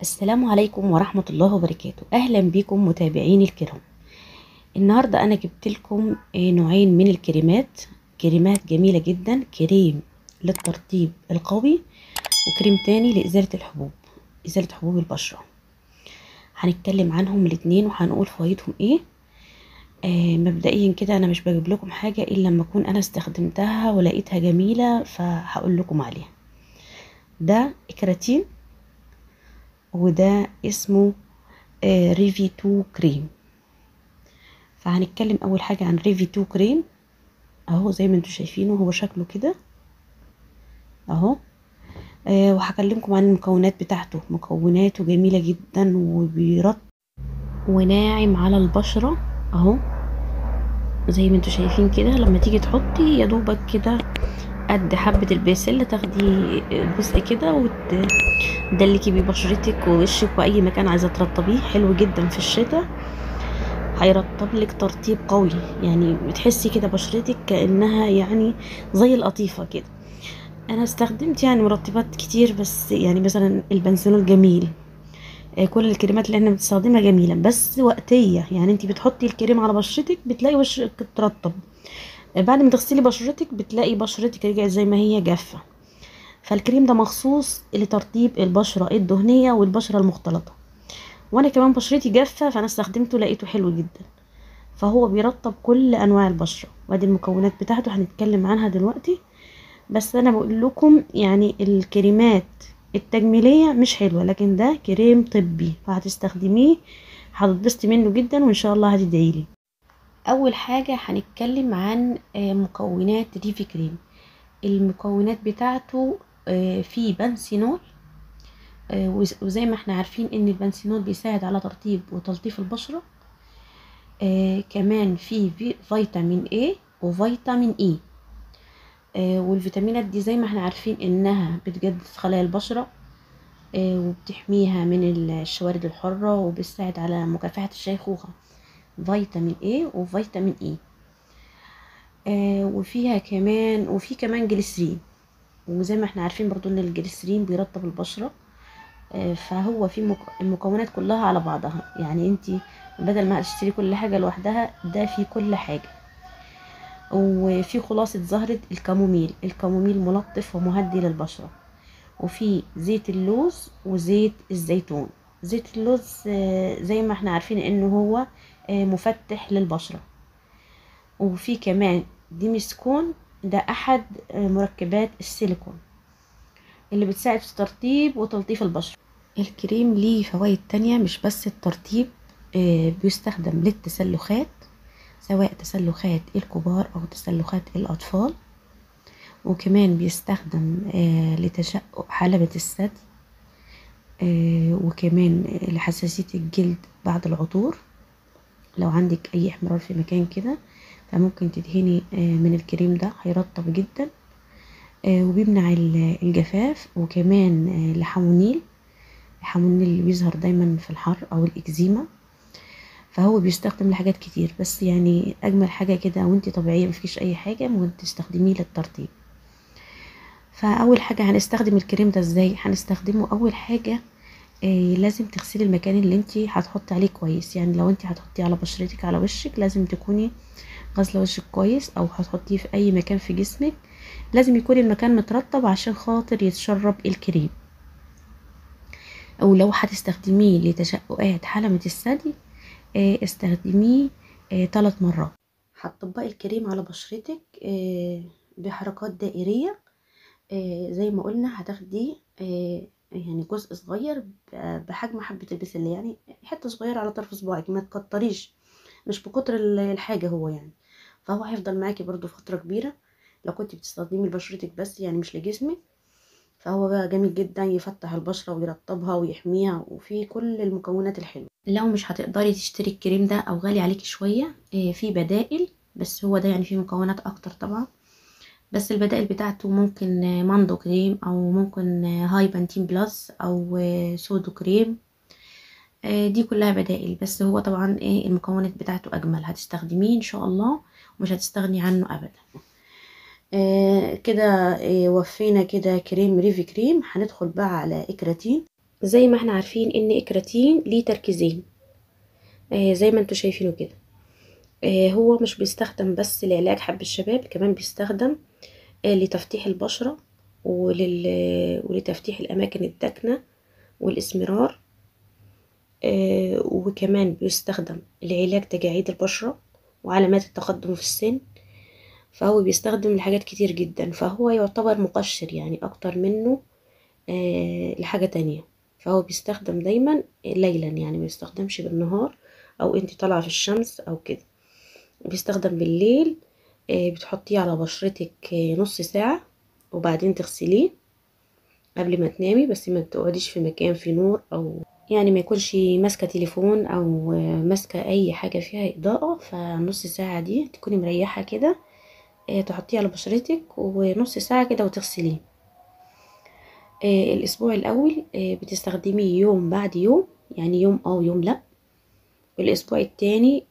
السلام عليكم ورحمة الله وبركاته. أهلا بكم متابعين الكرام. النهاردة أنا جبت لكم آه، نوعين من الكريمات. كريمات جميلة جدا كريم للترطيب القوي وكريم تاني لإزالة الحبوب إزالة حبوب البشرة. هنتكلم عنهم الاتنين وهنقول فوائدهم إيه. آه مبدئيا كده أنا مش بجيب لكم حاجة إلا لما أكون أنا استخدمتها ولقيتها جميلة فهقول لكم عليها. ده كراتين وده اسمه ريفي 2 كريم فهنتكلم أول حاجة عن ريفي 2 كريم أهو زي ما أنتم شايفينه هو شكله كده. أهو. آه وهكلمكم عن المكونات بتاعته. مكوناته جميلة جدا وبيرطب وناعم على البشرة. أهو. زي ما أنتوا شايفين كده لما تيجي تحطي يا دوبك كده قد حبة البسلة تاخدي جزء كده وتدلكي بيه بشرتك ووشك وأي مكان عايزة ترطبيه. حلو جدا في الشتاء. هيرطب لك ترطيب قوي. يعني بتحسي كده بشرتك كأنها يعني زي القطيفة كده. أنا استخدمت يعني مرطبات كتير بس يعني مثلا البنسلول جميل آه، كل الكريمات اللي إحنا بنستخدمها جميلة. بس وقتية. يعني انت بتحطي الكريم على بشرتك بتلاقي وشك ترطب. آه، بعد ما تغسلي بشرتك بتلاقي بشرتك رجعت زي ما هي جافة. فالكريم ده مخصوص لترطيب البشرة الدهنية والبشرة المختلطة. وأنا كمان بشرتي جافة فأنا استخدمته لقيته حلو جدا. فهو بيرطب كل أنواع البشرة. وأدي المكونات بتاعته هنتكلم عنها دلوقتي. بس أنا بقول لكم يعني الكريمات التجميلية مش حلوة لكن ده كريم طبي فهتستخدميه هتتبسطي منه جدا وإن شاء الله هتدعيلي. أول حاجة هنتكلم عن آه، مكونات ريفي كريم. المكونات بتاعته آه، فيه بنسينول آه، وز- وزي ما إحنا عارفين إن البنسينول بيساعد على ترطيب وتلطيف البشرة. آه، كمان في- فيتامين A وفيتامين E. آه، والفيتامينات دي زي ما إحنا عارفين إنها بتجدد خلايا البشرة آه، وبتحميها من الشوارد الحرة وبتساعد على مكافحة الشيخوخة. فيتامين A وفيتامين E. آه، وفيها كمان وفي كمان جليسرين. وزي ما إحنا عارفين برضو إن الجليسرين بيرطب البشرة. آه، فهو في مك... المكونات كلها على بعضها. يعني انتي بدل ما تشتري كل حاجة لوحدها ده في كل حاجة. وفي خلاصة زهرة الكاموميل. الكاموميل ملطف ومهدي للبشرة. وفي زيت اللوز وزيت الزيتون. زيت اللوز آه، زي ما إحنا عارفين انه هو آه، مفتح للبشرة. وفي كمان ديمسكون ده احد آه، مركبات السيليكون اللي بتساعد في ترطيب وتلطيف البشرة. الكريم ليه فوائد تانية مش بس الترطيب بيستخدم للتسلخات سواء تسلخات الكبار أو تسلخات الأطفال وكمان بيستخدم لتشقق حلبة الثدي. وكمان آه، لحساسية الجلد بعد العطور. لو عندك أي احمرار في مكان كده فممكن تدهني آه، من الكريم ده هيرطب جدا. آه، وبيمنع ال- الجفاف وكمان آه، لحمونيل. الحمونيل اللي بيظهر دايما في الحر أو الإكزيما. فهو بيستخدم لحاجات كتير بس يعني أجمل حاجة كده وانتي طبيعية مفيش أي حاجة ممكن تستخدميه للترطيب. فأول حاجة هنستخدم الكريم ده إزاي؟ هنستخدمه أول حاجة آه لازم تغسلي المكان اللي أنتي هتحطي عليه كويس. يعني لو أنتي هتحطيه على بشرتك على وشك لازم تكوني غاسلة وشك كويس أو هتحطيه في أي مكان في جسمك. لازم يكون المكان مترطب عشان خاطر يتشرب الكريم. أو لو هتستخدميه لتشققات حلمة الثدي آه، استخدميه ثلاث مرات. هتطبقي الكريم على بشرتك آه، بحركات دائرية. آه، زي ما قلنا هتاخدي آه، يعني جزء صغير بحجم حبة البسلة يعني حتة صغيرة على طرف صباعك ما تكتريش مش بكتر ال- الحاجة هو يعني. فهو هيفضل معاكي برضو فترة كبيرة لو كنت بتستخدمي لبشرتك بس يعني مش لجسمك. فهو بقى جميل جدا يفتح البشرة ويرطبها ويحميها وفيه كل المكونات الحلوة. لو مش هتقدري تشتري الكريم ده أو غالي عليكي شوية آه، في بدائل بس هو ده يعني فيه مكونات أكتر طبعا. بس البدائل بتاعته ممكن ماندو كريم أو ممكن Bepanthen Plus أو Sudocrem. آه، دي كلها بدائل. بس هو طبعا إيه المكونات بتاعته أجمل. هتستخدميه إن شاء الله ومش هتستغني عنه ابدا. آه كده آه وفينا كده كريم ريفي كريم. هندخل بقى على Acretin. زي ما إحنا عارفين إن Acretin ليه تركيزين. زي ما أنتوا شايفينه كده. هو مش بيستخدم بس لعلاج حب الشباب كمان بيستخدم لتفتيح البشرة. ولتفتيح الأماكن الداكنة والإسمرار آه وكمان بيستخدم لعلاج تجاعيد البشرة وعلامات التقدم في السن فهو بيستخدم لحاجات كتير جدا فهو يعتبر مقشر يعني أكتر منه آه لحاجة تانية فهو بيستخدم دايما ليلا يعني ما يستخدمش بالنهار أو انت طالعة في الشمس أو كده بيستخدم بالليل آه بتحطيه على بشرتك آه نص ساعة وبعدين تغسليه قبل ما تنامي بس ما تقعديش في مكان فيه نور أو يعني ما يكونش ماسكة تليفون أو ماسكة أي حاجة فيها إضاءة. فنص ساعة دي تكوني مريحة كده تحطيه على بشرتك ونص ساعة كده وتغسليه. الأسبوع الأول بتستخدميه يوم بعد يوم يعني يوم آه ويوم لأ. والاسبوع التاني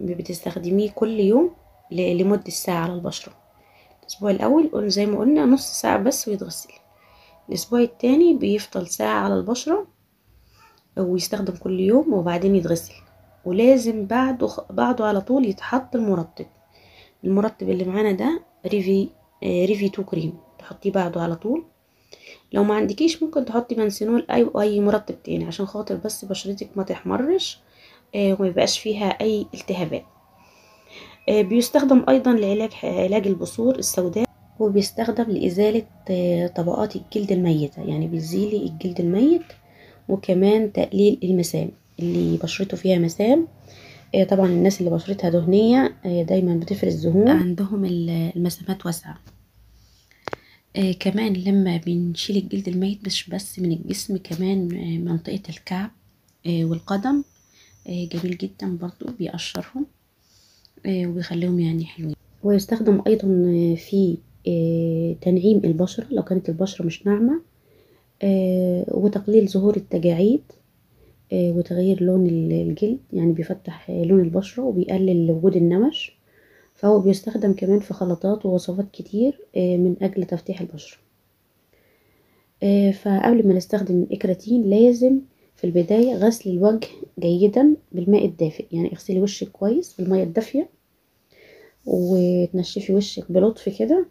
بتستخدميه كل يوم لمدة ساعة على البشرة. الأسبوع الأول زي ما قلنا نص ساعة بس ويتغسل. الأسبوع التاني بيفضل ساعة على البشرة ويستخدم كل يوم وبعدين يتغسل. ولازم بعده بعده على طول يتحط المرطب. المرطب اللي معانا ده ريفي آه ريفي تو كريم. تحطيه بعده على طول. لو ما عندكيش ممكن تحطي بنسينول اي أي مرطب تاني عشان خاطر بس بشرتك ما تحمرش آه وما يبقاش فيها أي التهابات. بيستخدم أيضا لعلاج علاج البثور السوداء وبيستخدم لإزالة طبقات الجلد الميتة يعني بيزيلي الجلد الميت وكمان تقليل المسام اللي بشرته فيها مسام. طبعا الناس اللي بشرتها دهنية دايما بتفرز دهون. عندهم المسامات واسعة. كمان لما بنشيل الجلد الميت مش بس من الجسم كمان منطقة الكعب والقدم جميل جدا برضو بيقشرهم. وبيخليهم يعني حلوين. ويستخدم أيضا في تنعيم البشرة لو كانت البشرة مش ناعمة وتقليل ظهور التجاعيد وتغيير لون الجلد. يعني بيفتح لون البشرة وبيقلل وجود النمش. فهو بيستخدم كمان في خلطات ووصفات كتير من أجل تفتيح البشرة. فقبل ما نستخدم الإكراتين لازم في البداية غسل الوجه جيدا بالماء الدافئ يعني اغسلي وشك كويس بالمية الدافية وتنشفي وشك بلطف كده.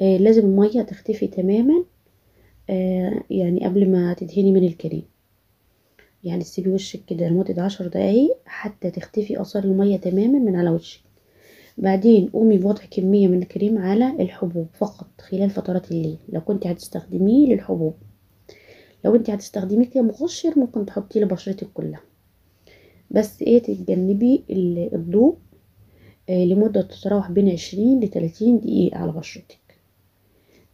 آه لازم المية تختفي تماما آه يعني قبل ما تدهني من الكريم. يعني تسيبي وشك كده لمدة عشر دقايق حتى تختفي آثار المية تماما من على وشك. بعدين قومي بوضع كمية من الكريم على الحبوب فقط خلال فترات الليل لو كنت هتستخدميه للحبوب. لو انت هتستخدميه كمقشر ممكن تحطيه لبشرتك كلها. بس إيه تتجنبي الضوء آه لمدة تتراوح بين عشرين لتلاتين دقيقة على بشرتك.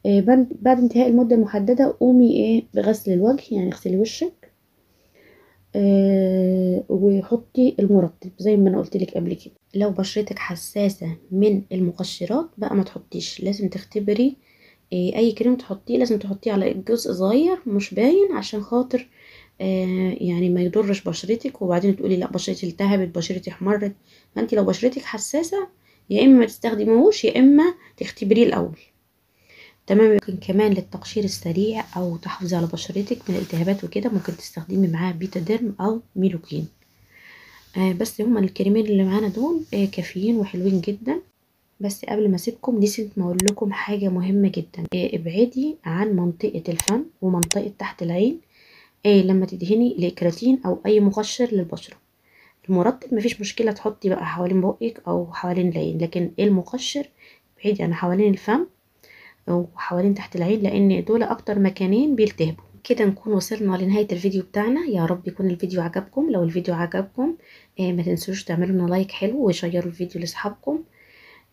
آه بعد انتهاء المدة المحددة قومي إيه بغسل الوجه يعني اغسلي وشك. آه وحطي المرطب زي ما أنا قلتلك قبل كده. لو بشرتك حساسة من المقشرات بقى ما تحطيش لازم تختبري أي كريم تحطيه لازم تحطيه على جزء صغير مش باين عشان خاطر آه يعني ما يضرش بشرتك. وبعدين تقولي لا بشرتي التهبت بشرتي احمرت. فانت لو بشرتك حساسة يا إما ما يا إما تختبريه الأول. تمام. ممكن كمان للتقشير السريع أو تحافظي على بشرتك من الالتهابات وكده ممكن تستخدمي معاه بيتاديرم أو ميلوكين. آه بس هما الكريمين اللي معانا دول آه كافيين وحلوين جدا. بس قبل ما أسيبكم نسيت ما أقول لكم حاجة مهمة جدا. إيه ابعدي عن منطقة الفم ومنطقة تحت العين. إيه لما تدهني الاكراتين أو أي مقشر للبشرة. المرطب مفيش مشكلة تحطي بقى حوالين بقك أو حوالين العين لكن المقشر؟ ابعدي عن حوالين الفم وحوالين تحت العين لأن دول أكتر مكانين بيلتهبوا. كده نكون وصلنا لنهاية الفيديو بتاعنا. يا رب يكون الفيديو عجبكم. لو الفيديو عجبكم إيه ما تنسوش تعملوا لنا لايك حلو وشيروا الفيديو لأصحابكم.